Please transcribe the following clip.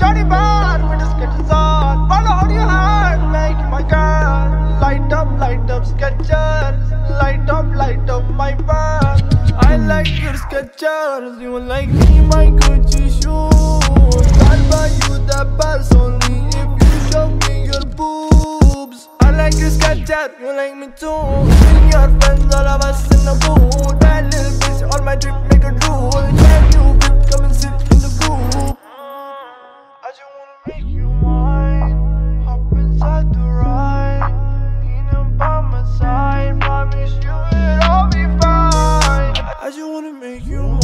shawty bad with his Skechers on. Follow hold your hand, make my girl. Light up, light up Skechers. Light up, light up my band. I like your Skechers. You like me, my Gucci shoes. I'll buy you the purse only if you show me your boobs. I like your Skechers. You like me too. Bring your friends, you